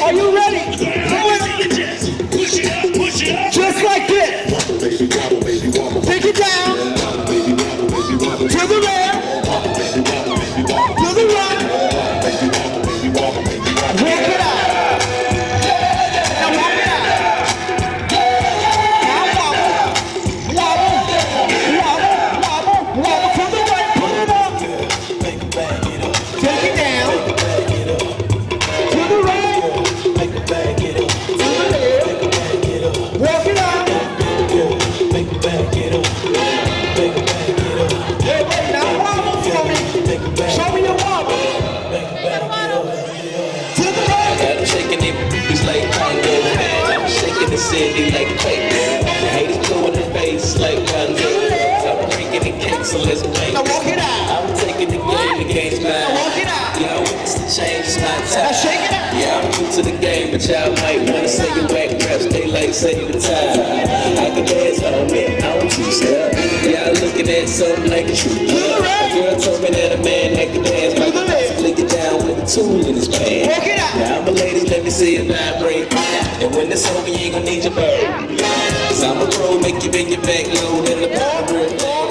Are you ready? City like quake. The haters blue in the face like Congo. I'm breaking the cake, so let's make Now walk it out. I'm taking the game, the game's mine. Now walk it out. Yeah, I witness the change, it's my Now shake it out. Yeah, I'm new to the game, but y'all might wanna say you whack raps, they like the time. I can dance on it, I don't two step. Y'all looking at something like a true right. Girl told me that a man that can dance, To the left. Lick it down with a tool in his pants. Walk it out. Now, my ladies, let me see it vibrate. And when it's over, you ain't gonna need your bird. Cause I'm a pro, make you bend your back low in the power.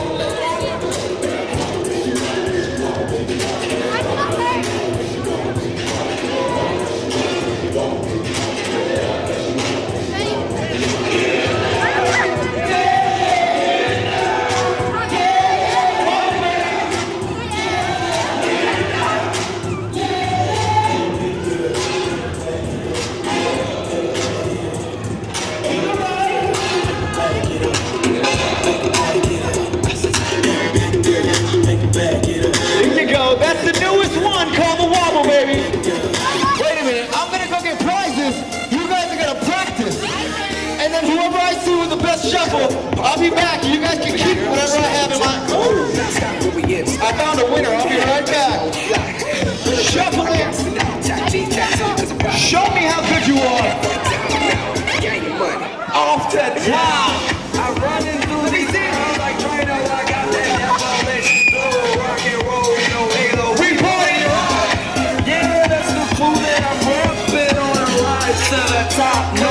Here you go. That's the newest one called the Wobble, baby. Wait a minute. I'm gonna go get prizes. You guys are gonna practice. And then whoever I see with the best shuffle, I'll be back. You guys can keep whatever I have in my. I found a winner. I'll be right back. Shuffle it. Show me how good you are. Off the top. To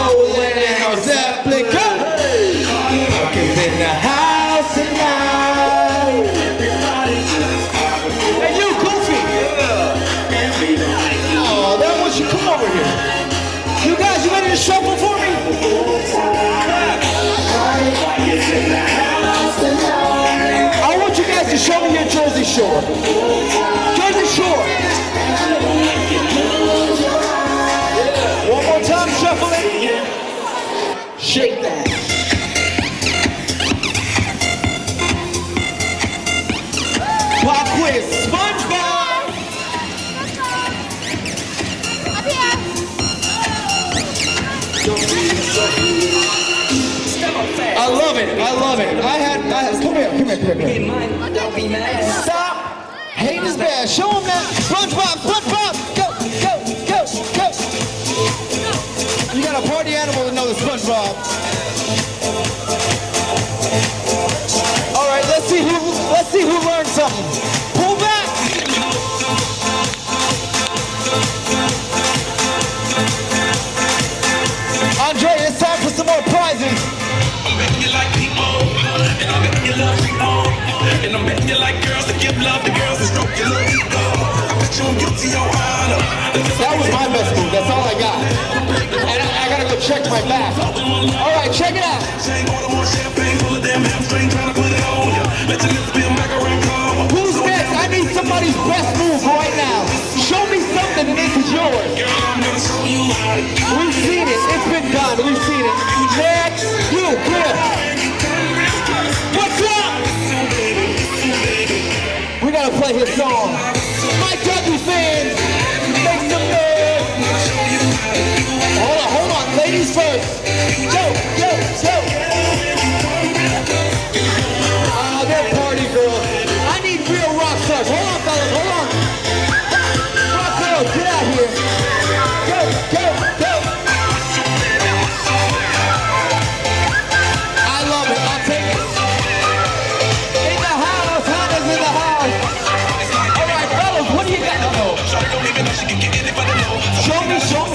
I love it. I love it. I had. I had come here. Come here. Come here. Come here. Don't be mad. Stop. Hate is bad. Show him that. SpongeBob. SpongeBob. Go. Go. Go. Go. You got a party animal to know the SpongeBob. All right. Let's see who. Let's see who learned something. Like people, and I'm betting you love people, and I'm betting you like girls to give love to girls and stroke your little ego. I bet you I'm guilty, your honor. That was my best move. That's all I got. And I, I gotta go check my back. All right, check it out. Champagne, order more champagne, pull a damn hamstring, trying to put it on ya. Let your lips be a macaron call. Who's next? I need somebody's best move right now. Show me something yours. Girl, I'm gonna show you how to do We've seen it. It's been done. We've seen it.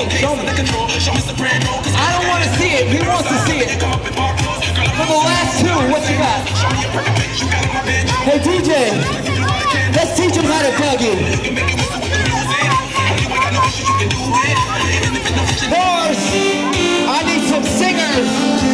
it. Show me. I don't want to see it. He wants to see it. For the last two, what you got? Hey, DJ. Let's teach him how to plug you. I need some singers.